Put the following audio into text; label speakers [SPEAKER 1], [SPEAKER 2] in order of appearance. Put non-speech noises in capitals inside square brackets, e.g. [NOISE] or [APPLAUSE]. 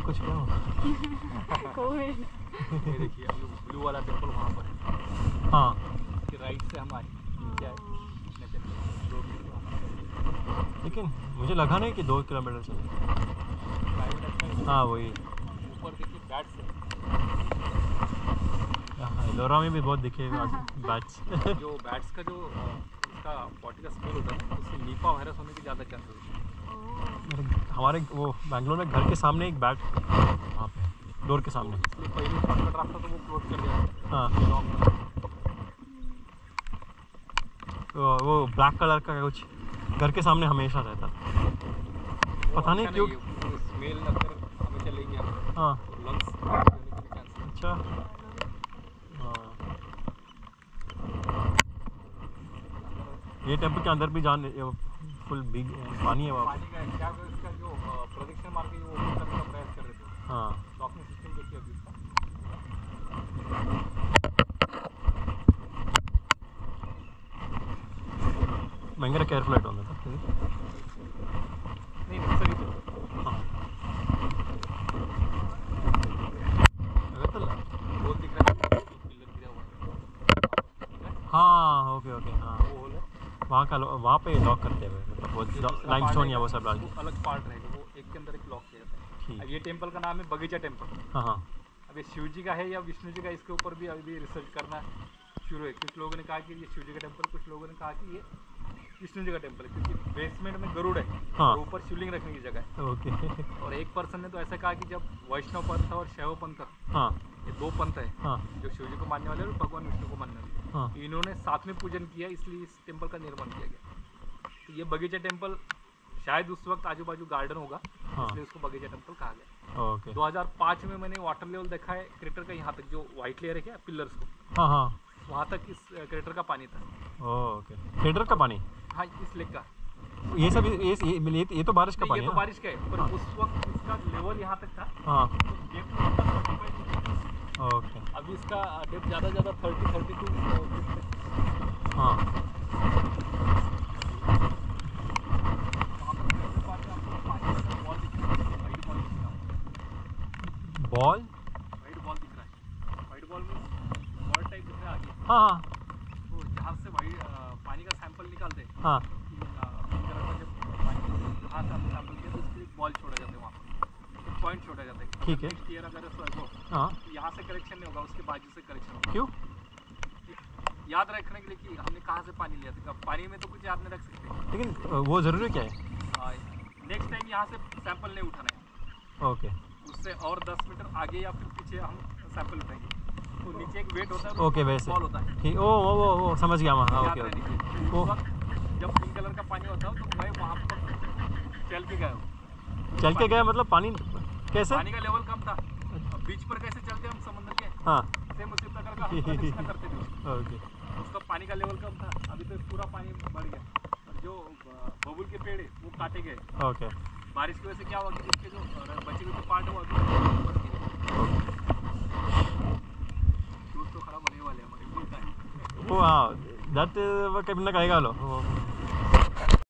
[SPEAKER 1] कुछ
[SPEAKER 2] क्या [LAUGHS] देखिए ब्लू वाला टेंपल वहाँ पर है।
[SPEAKER 3] हाँ।
[SPEAKER 2] राइट से हम आए
[SPEAKER 3] लेकिन मुझे लगा नहीं कि दो किलोमीटर चले
[SPEAKER 2] अच्छा है
[SPEAKER 3] हाँ वही।
[SPEAKER 2] ऊपर देखिए है।
[SPEAKER 3] हाँ, में भी बहुत दिखे बैट्स
[SPEAKER 2] जो बैट्स का जो उसका बॉडी का स्मेल होता है उससे नीपा वायरस होने की ज़्यादा चांसेस होते हैं।
[SPEAKER 3] हमारे वो बैंगलोर में घर के सामने एक बैट वहाँ पे डोर के सामने।
[SPEAKER 2] पहले तो वो क्लोज कर दिया।
[SPEAKER 3] हाँ। वो ब्लैक कलर का कुछ घर के सामने हमेशा रहता। पता नहीं क्यों।
[SPEAKER 2] स्मेल अगर
[SPEAKER 3] हाँ। अच्छा। ये टेंपल के अंदर भी जान फुल बिग पानी है वहाँ
[SPEAKER 2] पानी का क्या इसका जो है वो ओपन प्रयास कर रहे थे।
[SPEAKER 3] हाँ।
[SPEAKER 2] लॉकिंग सिस्टम देखिए अभी इसका
[SPEAKER 3] ഭയങ്കര കെയർഫുൾ ആയിട്ട് വന്നത്
[SPEAKER 2] नहीं नहीं सही तो
[SPEAKER 3] അകത്തല്ല
[SPEAKER 2] होल दिख रहा है पिलर गिरा हुआ है
[SPEAKER 3] हाँ ओके ओके हाँ
[SPEAKER 2] वो होल है
[SPEAKER 3] वहाँ का वहाँ पे लॉक करते हुए मतलब वो
[SPEAKER 2] ये दूसरा
[SPEAKER 3] लाइम
[SPEAKER 2] part
[SPEAKER 3] स्टोन
[SPEAKER 2] है,
[SPEAKER 3] या वो सब डाल
[SPEAKER 2] वो
[SPEAKER 3] के
[SPEAKER 2] अलग पार्ट रहेगा वो एक के अंदर एक लॉक किया जाता है
[SPEAKER 3] ठीक
[SPEAKER 2] अब ये टेम्पल का नाम है बगीचा टेम्पल
[SPEAKER 3] हाँ हाँ
[SPEAKER 2] अब ये शिव जी का है या विष्णु जी का इसके ऊपर भी अभी रिसर्च करना शुरू है कुछ लोगों ने कहा कि ये शिव जी का टेम्पल कुछ लोगों ने कहा कि ये विष्णु जी का टेंपल है क्योंकि बेसमेंट में गरुड़ है
[SPEAKER 3] हाँ।
[SPEAKER 2] और ऊपर शिवलिंग रखने की जगह है।
[SPEAKER 3] ओके।
[SPEAKER 2] और एक पर्सन ने तो ऐसा कहा कि जब वैष्णव पंथ और शैव पंथ
[SPEAKER 3] हाँ।
[SPEAKER 2] ये दो पंथ है
[SPEAKER 3] हाँ।
[SPEAKER 2] जो शिव जी को मानने वाले और भगवान विष्णु को मानने वाले।
[SPEAKER 3] हाँ।
[SPEAKER 2] हैं। इन्होंने साथ में पूजन किया इसलिए इस टेंपल का निर्माण किया गया। तो ये बगीचा टेंपल शायद उस वक्त आजू बाजू गार्डन होगा
[SPEAKER 3] हाँ।
[SPEAKER 2] इसलिए उसको बगीचा टेंपल कहा गया।
[SPEAKER 3] ओके।
[SPEAKER 2] 2005 में मैंने वाटर लेवल देखा है क्रेटर का यहाँ तक जो व्हाइट लेयर है क्या पिलर्स को।
[SPEAKER 3] हाँ हाँ।
[SPEAKER 2] वहाँ तक इस क्रेटर का पानी था।
[SPEAKER 3] ओके। थिएटर का पानी?
[SPEAKER 2] हाँ इस लेक का।
[SPEAKER 3] ये सब ये ये, ये, तो बारिश का पानी
[SPEAKER 2] ये तो बारिश का है पर उस वक्त इसका लेवल यहाँ तक था।
[SPEAKER 3] हाँ।
[SPEAKER 2] तो डेप्थ 45 फीट था।
[SPEAKER 3] ओके।
[SPEAKER 2] अभी इसका डेप्थ ज़्यादा ज़्यादा थर्टी थर्टी टू
[SPEAKER 3] हाँ। बॉल?
[SPEAKER 2] वाइट बॉल दिख रहा है। वाइट बॉल में बॉल टाइप दिख रहा है
[SPEAKER 3] हाँ।
[SPEAKER 2] तो जहाँ से वाइट पानी का सैंपल निकालते हाँ। तो उसके एक बॉल छोड़ा जाता वहाँ पर। पॉइंट छोड़ा जाता
[SPEAKER 3] ठीक है।
[SPEAKER 2] नेक्स्ट ईयर अगर हाँ तो यहाँ से करेक्शन नहीं होगा उसके बाजू से करेक्शन होगा।
[SPEAKER 3] क्यों?
[SPEAKER 2] याद रखने के लिए कि हमने कहाँ से पानी लिया था पानी में तो कुछ याद नहीं रख सकते।
[SPEAKER 3] लेकिन वो ज़रूरी क्या है?
[SPEAKER 2] नेक्स्ट टाइम यहाँ से सैंपल नहीं उठाना है।
[SPEAKER 3] ओके।
[SPEAKER 2] उससे और 10 मीटर आगे या फिर पीछे हम सैंपल उठाएँगे। तो नीचे एक वेट होता है
[SPEAKER 3] ओके वैसे। ठीक ओ वो वो वो समझ गया मैं। हाँ ओके ओके
[SPEAKER 2] जब पिंक कलर का पानी होता है तो मैं वहाँ पर चल के गया हूँ।
[SPEAKER 3] चल के गए मतलब पानी कैसे?
[SPEAKER 2] पानी का लेवल कम था। बीच पर कैसे चलते हम समुद्र के?
[SPEAKER 3] हाँ।
[SPEAKER 2] सेम उसी प्रकार का हम करते थे।
[SPEAKER 3] ओके
[SPEAKER 2] उसका पानी का लेवल कम था। अभी तो पूरा पानी बढ़ गया। जो बबुल के पेड़ है वो काटे गए।
[SPEAKER 3] ओके
[SPEAKER 2] बारिश की वजह से क्या हुआ कि उसके जो बचे हुए पार्ट है वो अभी ऊपर गिरे शूज तो खराब होने वाले हैं हमारे बोलता है
[SPEAKER 3] वो हाँ दट वो कैबिन कहेगा लो वो